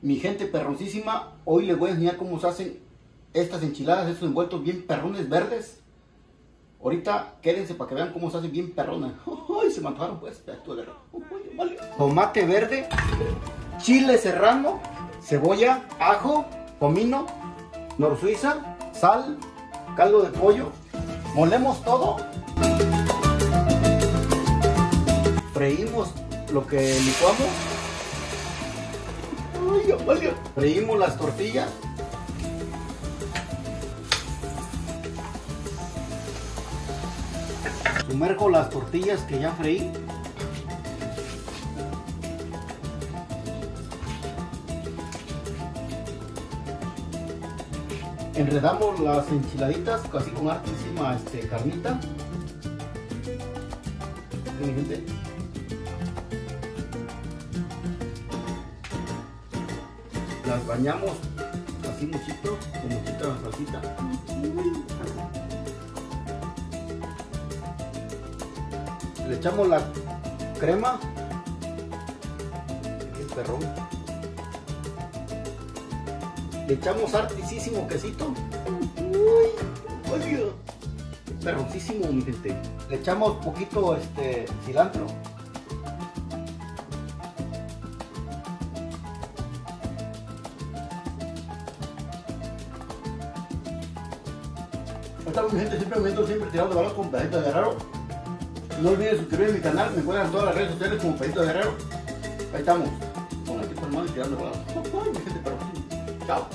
Mi gente perroncísima, hoy les voy a enseñar cómo se hacen estas enchiladas, estos envueltos bien perrones verdes. Ahorita quédense para que vean cómo se hacen bien perrones. ¡Ay, se pues! Tomate verde, chile serrano, cebolla, ajo, comino, nor suiza, sal, caldo de pollo. Molemos todo. Freímos lo que licuamos Freímos las tortillas. Sumerjo las tortillas que ya freí. Enredamos las enchiladitas así con hartísima este, carnita. Las bañamos así muchito, con muchita salsita. Le echamos la crema. Qué perrón. Le echamos hartísimo quesito. Uy, perroncísimo mi gente. Le echamos poquito este cilantro. Estamos mi gente, siempre me siempre tirando valor con Pedito de Guerrero. No olviden suscribirse a mi canal, me encuentran en todas las redes sociales como Pedito de Guerrero. Ahí estamos, con el equipo hermano y tirando valor. Chao.